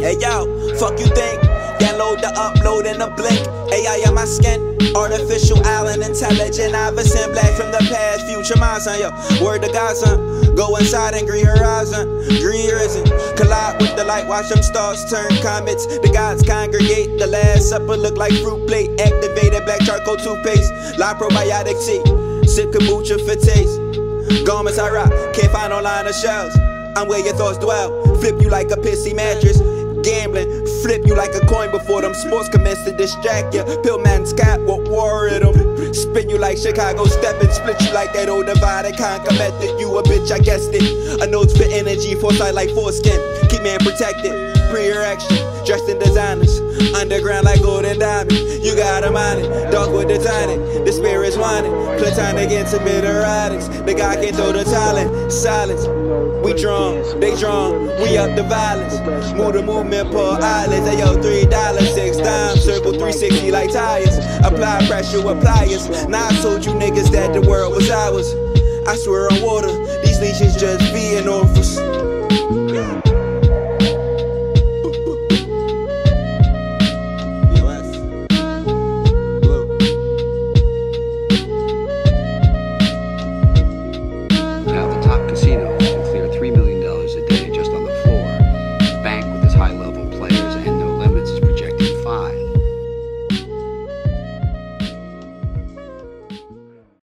Hey yo, fuck you think? Download the upload in a blink. AI on my skin. Artificial island intelligent. I've assembled from the past. Future my son, yo. Word to God, son. Go inside and green horizon. Green risen. Collide with the light. Watch them stars turn comets. The gods congregate. The last supper look like fruit plate. Activated black charcoal toothpaste. Live probiotic tea. Sip kombucha for taste. Garments I rock, can't find online or shelves. I'm where your thoughts dwell. Flip you like a pissy mattress. Flip you like a coin before them sports commence to distract you. Pillman's cat, what war in them? Spin you like Chicago, step and split you like that old divide and conquer method. You a bitch, I guessed it. A notes for energy, foresight like foreskin. Keep man protected, pre action, dressed in designers. Underground like gold and diamond. You got mind it, dog with the tonic. The spirit's whining, platonic intimate erotics. The guy can throw the talent, silence. We drawn, they drawn, we up the violence. Move the movement per islands. Hey yo, three dollars, six times. Circle 360 like tires. Apply pressure with pliers. Now I told you niggas that the world was ours. I swear on water, these leashes just being offers.